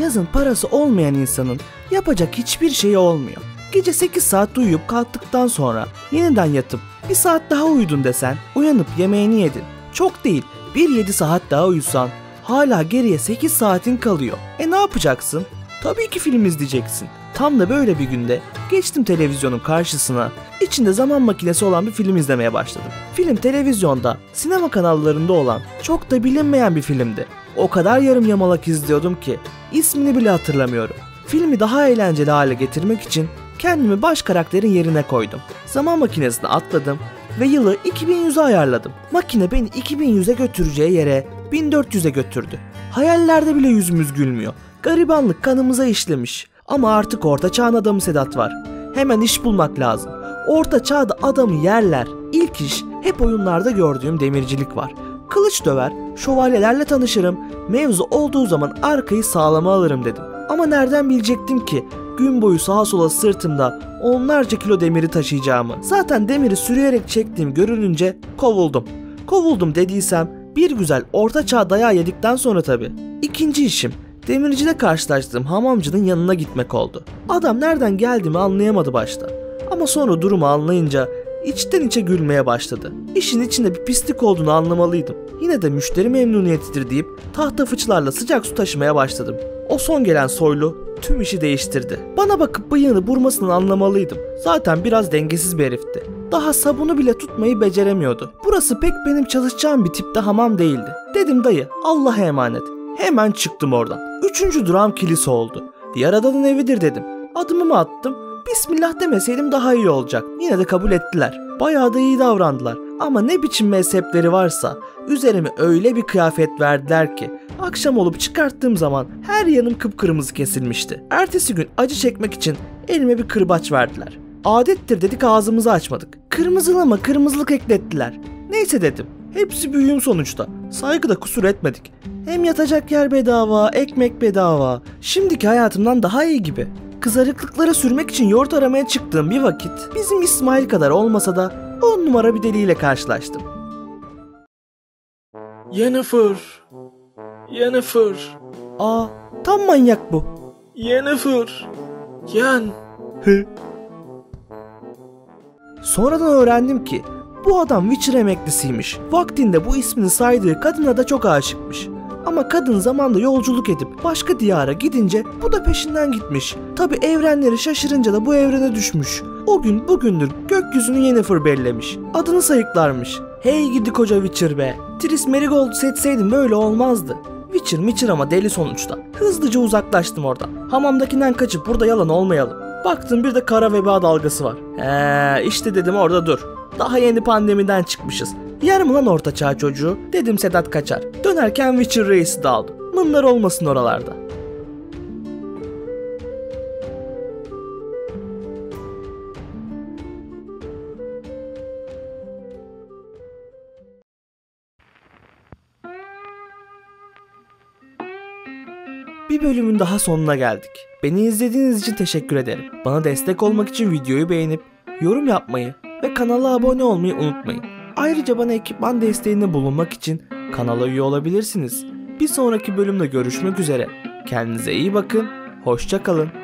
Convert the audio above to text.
Yazın parası olmayan insanın yapacak hiçbir şeyi olmuyor. Gece 8 saat uyuyup kalktıktan sonra yeniden yatıp bir saat daha uyudun desen uyanıp yemeğini yedin. Çok değil bir 7 saat daha uyusan hala geriye 8 saatin kalıyor. E ne yapacaksın? Tabii ki film izleyeceksin. Tam da böyle bir günde geçtim televizyonun karşısına. İçinde zaman makinesi olan bir film izlemeye başladım. Film televizyonda, sinema kanallarında olan çok da bilinmeyen bir filmdi. O kadar yarım yamalak izliyordum ki ismini bile hatırlamıyorum. Filmi daha eğlenceli hale getirmek için kendimi baş karakterin yerine koydum. Zaman makinesine atladım ve yılı 2100'e ayarladım. Makine beni 2100'e götüreceği yere 1400'e götürdü. Hayallerde bile yüzümüz gülmüyor. Garibanlık kanımıza işlemiş. Ama artık orta çağın adamı Sedat var. Hemen iş bulmak lazım. Orta çağda adamı yerler. İlk iş hep oyunlarda gördüğüm demircilik var. Kılıç döver, şövalyelerle tanışırım. Mevzu olduğu zaman arkayı sağlama alırım dedim. Ama nereden bilecektim ki gün boyu sağa sola sırtımda onlarca kilo demiri taşıyacağımı. Zaten demiri sürüyerek çektiğim görününce kovuldum. Kovuldum dediysem bir güzel orta çağ dayağı yedikten sonra tabi. İkinci işim demircide karşılaştığım hamamcının yanına gitmek oldu. Adam nereden geldiğimi anlayamadı başta. Ama sonra durumu anlayınca içten içe gülmeye başladı. İşin içinde bir pislik olduğunu anlamalıydım. Yine de müşteri memnuniyetidir deyip tahta fıçılarla sıcak su taşımaya başladım. O son gelen soylu tüm işi değiştirdi. Bana bakıp bıyığını burmasını anlamalıydım. Zaten biraz dengesiz bir herifti. Daha sabunu bile tutmayı beceremiyordu. Burası pek benim çalışacağım bir tipte hamam değildi. Dedim dayı Allah'a emanet. Hemen çıktım oradan. Üçüncü durağım kilise oldu. Yaradanın evidir dedim. Adımımı attım. Bismillah demeseydim daha iyi olacak. Yine de kabul ettiler. Bayağı da iyi davrandılar. Ama ne biçim mezhepleri varsa üzerime öyle bir kıyafet verdiler ki akşam olup çıkarttığım zaman her yanım kıpkırmızı kesilmişti. Ertesi gün acı çekmek için elime bir kırbaç verdiler. Adettir dedik ağzımızı açmadık. Kırmızılama kırmızılık eklettiler. Neyse dedim. Hepsi büyüğüm sonuçta. Saygıda kusur etmedik. Hem yatacak yer bedava, ekmek bedava. Şimdiki hayatımdan daha iyi gibi. Kızarıklıklara sürmek için yoğurt aramaya çıktığım bir vakit bizim İsmail kadar olmasa da on numara bir deliyle karşılaştım. Yennefer. Yennefer. Aa tam manyak bu. Yennefer. Yen. Hı. Sonradan öğrendim ki bu adam Witcher emeklisiymiş. Vaktinde bu ismini saydığı kadına da çok aşıkmış. Ama kadın zamanda yolculuk edip başka diyara gidince bu da peşinden gitmiş. Tabi evrenleri şaşırınca da bu evrene düşmüş. O gün bugündür gökyüzünü Yennefer bellemiş. Adını sayıklarmış. Hey gidi koca Witcher be. Tris Marigold seçseydim böyle olmazdı. Witcher Witcher ama deli sonuçta. Hızlıca uzaklaştım oradan. Hamamdakinden kaçıp burada yalan olmayalım. Baktım bir de kara veba dalgası var. He işte dedim orada dur. Daha yeni pandemiden çıkmışız. Mi lan orta çağ çocuğu? Dedim Sedat kaçar. Dönerken Witcher reisi de aldım. Mınlar olmasın oralarda. Bir bölümün daha sonuna geldik. Beni izlediğiniz için teşekkür ederim. Bana destek olmak için videoyu beğenip yorum yapmayı ve kanala abone olmayı unutmayın. Ayrıca bana ekipman desteğinde bulunmak için kanala üye olabilirsiniz. Bir sonraki bölümde görüşmek üzere. Kendinize iyi bakın. Hoşça kalın.